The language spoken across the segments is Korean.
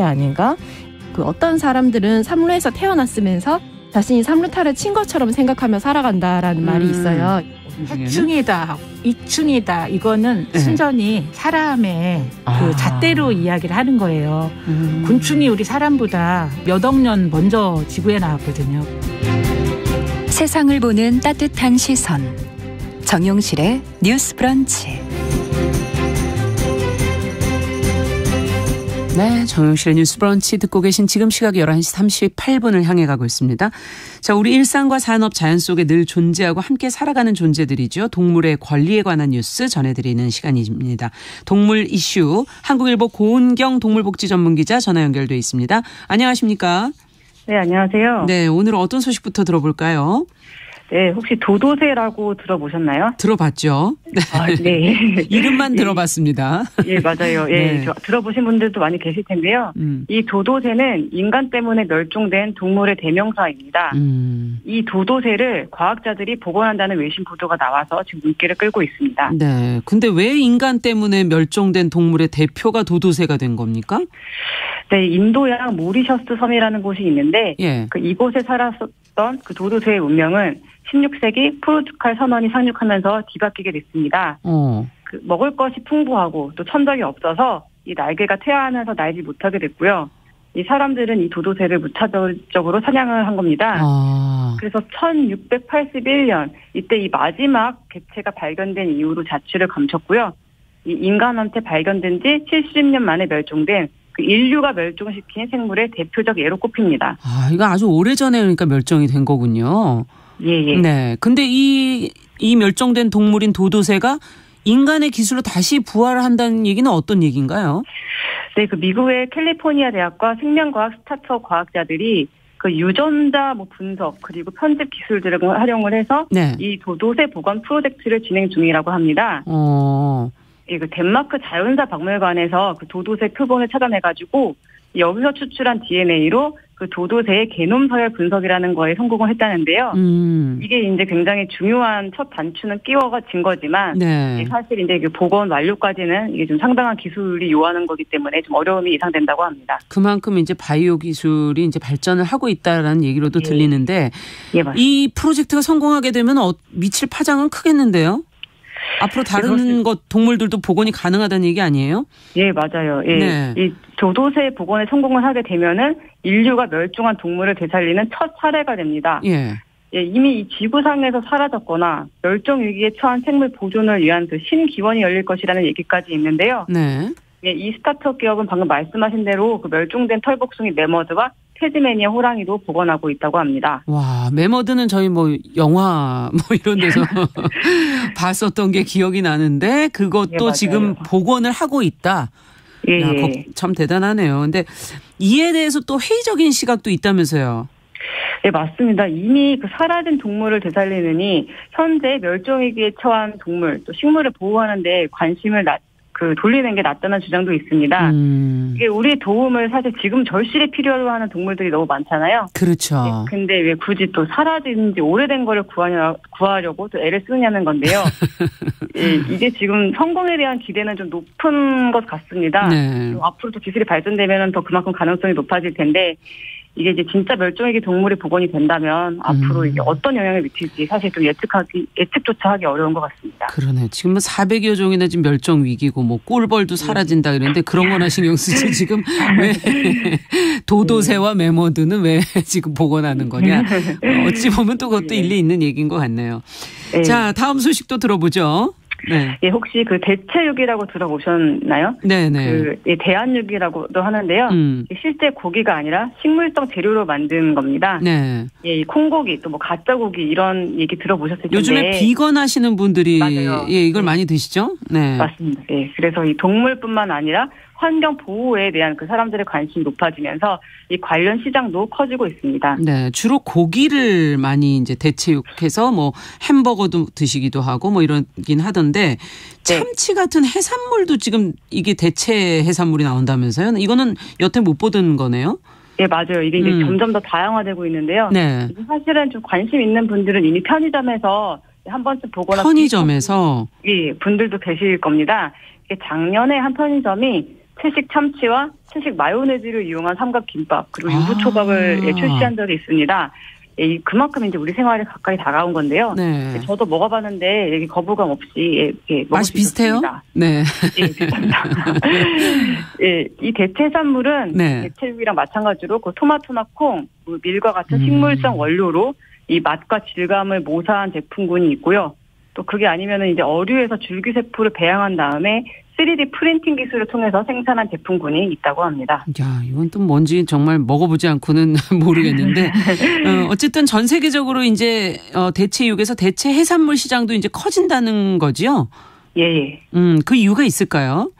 아닌가? 그 어떤 사람들은 삼루에서 태어났으면서 자신이 삼루타를 친 것처럼 생각하며 살아간다라는 말이 음. 있어요. 해충이다, 이충이다. 이거는 네. 순전히 사람의 아. 그 잣대로 이야기를 하는 거예요. 음. 곤충이 우리 사람보다 몇 억 년 먼저 지구에 나왔거든요. 세상을 보는 따뜻한 시선 정용실의 뉴스 브런치 네, 정영실의 뉴스 브런치 듣고 계신 지금 시각 11시 38분을 향해 가고 있습니다. 자, 우리 일상과 산업, 자연 속에 늘 존재하고 함께 살아가는 존재들이죠. 동물의 권리에 관한 뉴스 전해드리는 시간입니다. 동물 이슈, 한국일보 고은경 동물복지 전문기자 전화 연결돼 있습니다. 안녕하십니까? 네, 안녕하세요. 네. 네, 오늘 어떤 소식부터 들어볼까요? 혹시 도도새라고 들어보셨나요? 들어봤죠? 네. 아, 네. 이름만 예, 들어봤습니다. 예, 맞아요. 예, 네. 저- 들어보신 분들도 많이 계실 텐데요. 음, 이 도도새는 인간 때문에 멸종된 동물의 대명사입니다. 음. 이 도도새를 과학자들이 복원한다는 외신 보도가 나와서 지금 눈길을 끌고 있습니다. 네. 근데 왜 인간 때문에 멸종된 동물의 대표가 도도새가 된 겁니까? 네, 인도양 모리셔스 섬이라는 곳이 있는데 예. 그 이곳에 살았 었던 그 도도새의 운명은 16세기 포르투갈 선원이 상륙하면서 뒤바뀌게 됐습니다. 어. 그 먹을 것이 풍부하고 또 천적이 없어서 이 날개가 퇴화하면서 날지 못하게 됐고요. 이 사람들은 이 도도새를 무차별적으로 사냥을 한 겁니다. 아. 그래서 1681년 이때 이 마지막 개체가 발견된 이후로 자취를 감췄고요. 이 인간한테 발견된 지 70년 만에 멸종된 그 인류가 멸종시킨 생물의 대표적 예로 꼽힙니다. 아, 이거 아주 오래전에 그러니까 멸종이 된 거군요. 예, 예. 네. 근데 이, 이 멸종된 동물인 도도새가 인간의 기술로 다시 부활을 한다는 얘기는 어떤 얘기인가요? 네, 그 미국의 캘리포니아 대학과 생명과학 스타트업 과학자들이 그 유전자 뭐 분석 그리고 편집 기술들을 활용을 해서 네. 이 도도새 보관 프로젝트를 진행 중이라고 합니다. 어. 이그 덴마크 자연사 박물관에서 그 도도새 표본을 찾아내가지고 여기서 추출한 DNA로 그 도도새의 게놈 서열 분석이라는 거에 성공을 했다는데요. 음. 이게 이제 굉장히 중요한 첫 단추는 끼워진 거지만 네. 사실 이제 그 복원 완료까지는 이게 좀 상당한 기술이 요하는 거기 때문에 좀 어려움이 예상된다고 합니다. 그만큼 이제 바이오 기술이 이제 발전을 하고 있다라는 얘기로도 예. 들리는데 예. 이 프로젝트가 성공하게 되면 어, 미칠 파장은 크겠는데요? 앞으로 다른 그렇습니다. 것 동물들도 복원이 가능하다는 얘기 아니에요? 예, 맞아요. 예. 네. 이 도도새 복원에 성공을 하게 되면은 인류가 멸종한 동물을 되살리는 첫 사례가 됩니다. 예. 예, 이미 이 지구상에서 사라졌거나 멸종 위기에 처한 생물 보존을 위한 그 신기원이 열릴 것이라는 얘기까지 있는데요. 네. 예, 이 스타트업 기업은 방금 말씀하신 대로 그 멸종된 털복숭이 매머드와 테즈메니아 호랑이도 복원하고 있다고 합니다. 와, 매머드는 저희 뭐 영화 뭐 이런 데서 봤었던 게 기억이 나는데 그것도 예. 지금 복원을 하고 있다. 예, 야, 예. 참 대단하네요. 근데 이에 대해서 또 회의적인 시각도 있다면서요. 네, 맞습니다. 이미 그 사라진 동물을 되살리느니 현재 멸종위기에 처한 동물, 또 식물을 보호하는 데 관심을 나- 그 돌리는 게 낫다는 주장도 있습니다. 음. 이게 우리 도움을 사실 지금 절실히 필요로 하는 동물들이 너무 많잖아요. 그렇죠. 예, 근데 왜 굳이 또 사라진 지 오래된 거를 구하냐, 구하려고 또 애를 쓰느냐는 건데요. 예, 이게 지금 성공에 대한 기대는 좀 높은 것 같습니다. 네. 앞으로 또 기술이 발전되면 더 그만큼 가능성이 높아질 텐데 이게 이제 진짜 멸종위기 동물이 복원이 된다면 앞으로 음. 이게 어떤 영향을 미칠지 사실 좀 예측하기 예측조차 하기 어려운 것 같습니다. 그러네. 지금 뭐 400여 종이나 지금 멸종 위기고 뭐 꿀벌도 사라진다 그러는데 그런 거나 신경 쓰지 지금 왜 도도새와 매머드는 왜 지금 복원하는 거냐. 어찌 보면 또 그것도 예. 일리 있는 얘기인 것 같네요. 예. 자, 다음 소식도 들어보죠. 네. 예, 혹시 그 대체육이라고 들어보셨나요? 네네. 그 예, 대한육이라고도 하는데요. 음. 실제 고기가 아니라 식물성 재료로 만든 겁니다. 네. 예, 이 콩고기 또 뭐 가짜 고기 이런 얘기 들어보셨을 텐데 요즘에 비건 하시는 분들이 맞아요. 예, 이걸 네. 많이 드시죠? 네. 맞습니다. 예, 그래서 이 동물뿐만 아니라 환경 보호에 대한 그 사람들의 관심이 높아지면서 이 관련 시장도 커지고 있습니다. 네, 주로 고기를 많이 이제 대체육해서 뭐 햄버거도 드시기도 하고 뭐 이러긴 하던데 네. 참치 같은 해산물도 지금 이게 대체 해산물이 나온다면서요? 이거는 여태 못 보던 거네요. 예, 맞아요. 이게 이제 음. 점점 더 다양화되고 있는데요. 네. 사실은 좀 관심 있는 분들은 이미 편의점에서 한 번쯤 보거나 편의점에서 예, 분들도 계실 겁니다. 작년에 한 편의점이 채식 참치와 채식 마요네즈를 이용한 삼각 김밥 그리고 아. 유부 초밥을 예, 출시한 적이 있습니다. 예, 이- 그만큼 이제 우리 생활에 가까이 다가온 건데요. 네. 저도 먹어봤는데 여기 거부감 없이 예, 예, 맛이 수 비슷해요? 있었습니다. 네. 예, 비슷합니다. 예, 이 대체 해산물은 네. 대체육이랑 마찬가지로 그 토마토나 콩, 뭐 밀과 같은 음. 식물성 원료로 이 맛과 질감을 모사한 제품군이 있고요. 또 그게 아니면은 이제 어류에서 줄기세포를 배양한 다음에 3D 프린팅 기술을 통해서 생산한 제품군이 있다고 합니다. 야, 이건 또 뭔지 정말 먹어보지 않고는 모르겠는데, 어, 어쨌든 전 세계적으로 이제, 어, 대체육에서 대체 해산물 시장도 이제 커진다는 거지요? 예, 예. 음, 그 이유가 있을까요?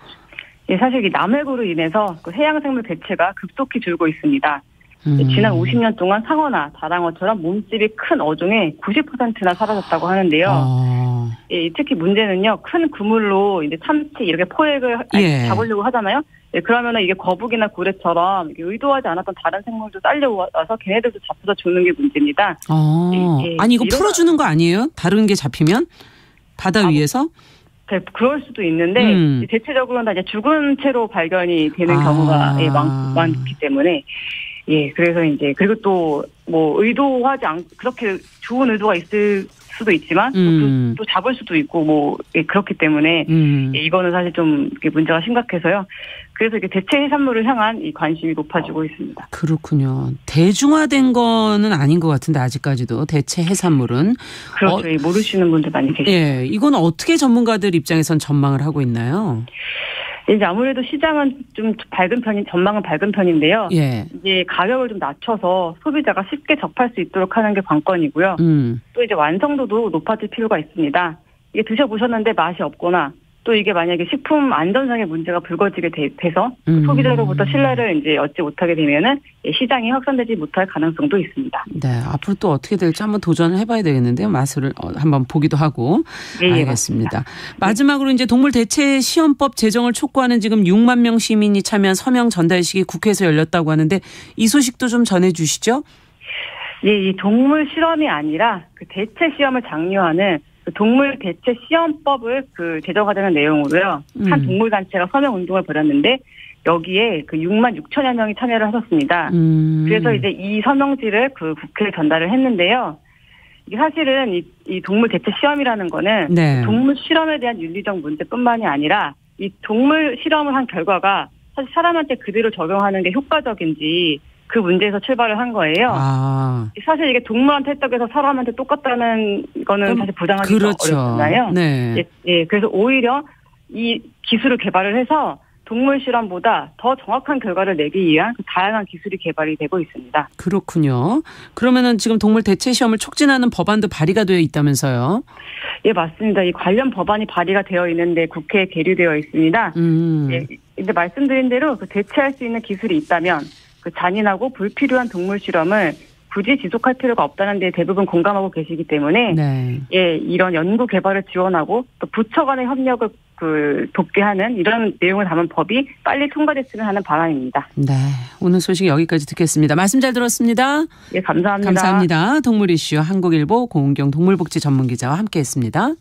예, 사실 이 남해구로 인해서 그 해양 생물 대체가 급속히 줄고 있습니다. 음. 지난 50년 동안 상어나 다랑어처럼 몸집이 큰 어종의 90%나 사라졌다고 하는데요. 어, 예, 특히 문제는요, 큰 그물로 이제 참치 이렇게 포획을 예. 잡으려고 하잖아요. 예, 그러면은 이게 거북이나 고래처럼 의도하지 않았던 다른 생물도 딸려와서 걔네들도 잡혀서 죽는 게 문제입니다. 어. 예, 예. 아니, 이거 풀어주는 거 아니에요? 다른 게 잡히면? 바다 아, 위에서? 네, 그럴 수도 있는데 음. 대체적으로는 다 이제 죽은 채로 발견이 되는 아. 경우가 예, 많, 많기 때문에 예 그래서 이제 그리고 또 뭐 의도하지 않 그렇게 좋은 의도가 있을 수도 있지만 또 음. 또, 또 잡을 수도 있고 뭐 예, 그렇기 때문에 음. 예, 이거는 사실 좀 문제가 심각해서요. 그래서 이렇게 대체 해산물을 향한 이 관심이 높아지고 있습니다. 그렇군요. 대중화된 거는 아닌 것 같은데, 아직까지도. 대체 해산물은. 그렇죠. 어, 예, 모르시는 분들 많이 계시죠. 예, 이건 어떻게 전문가들 입장에선 전망을 하고 있나요? 이제 아무래도 시장은 좀 밝은 편인 전망은 밝은 편인데요. 예. 이제 가격을 좀 낮춰서 소비자가 쉽게 접할 수 있도록 하는 게 관건이고요. 음. 또 이제 완성도도 높아질 필요가 있습니다. 이게 드셔보셨는데 맛이 없거나 또 이게 만약에 식품 안전상의 문제가 불거지게 돼, 서 음. 소비자로부터 신뢰를 이제 얻지 못하게 되면은 시장이 확산되지 못할 가능성도 있습니다. 네, 앞으로 또 어떻게 될지 한번 도전을 해봐야 되겠는데요. 맛을 어, 한번 보기도 하고. 예, 예, 알겠습니다. 마지막으로 이제 동물 대체 시험법 제정을 촉구하는 지금 6만 명 시민이 참여한 서명 전달식이 국회에서 열렸다고 하는데 이 소식도 좀 전해주시죠. 예, 이 동물 실험이 아니라 그 대체 시험을 장려하는 그 동물 대체 시험법을 그 제정하자는 내용으로요. 한 음. 동물 단체가 서명 운동을 벌였는데 여기에 그 6만 6천여 명이 참여를 하셨습니다. 음. 그래서 이제 이 서명지를 그 국회에 전달을 했는데요. 이게 사실은 이, 이 동물 대체 시험이라는 거는 네. 동물 실험에 대한 윤리적 문제뿐만이 아니라 이 동물 실험을 한 결과가 사실 사람한테 그대로 적용하는 게 효과적인지 그 문제에서 출발을 한 거예요. 아, 사실 이게 동물한테 했다고 해서 사람한테 똑같다는 거는 그럼 사실 부당하기 그렇죠. 어렵잖아요. 네. 예, 예, 그래서 오히려 이 기술을 개발을 해서 동물 실험보다 더 정확한 결과를 내기 위한 그 다양한 기술이 개발이 되고 있습니다. 그렇군요. 그러면은 지금 동물 대체 시험을 촉진하는 법안도 발의가 되어 있다면서요. 예, 맞습니다. 이 관련 법안이 발의가 되어 있는데 국회에 계류되어 있습니다. 음. 예, 근데 말씀드린 대로 그 대체할 수 있는 기술이 있다면 그 잔인하고 불필요한 동물 실험을 굳이 지속할 필요가 없다는 데 대부분 공감하고 계시기 때문에 네. 예, 이런 연구 개발을 지원하고 또 부처 간의 협력을 그 돕게 하는 이런 내용을 담은 법이 빨리 통과됐으면 하는 바람입니다. 네. 오늘 소식 여기까지 듣겠습니다. 말씀 잘 들었습니다. 예, 감사합니다. 감사합니다. 동물 이슈 한국일보 고은경 동물복지 전문기자와 함께했습니다.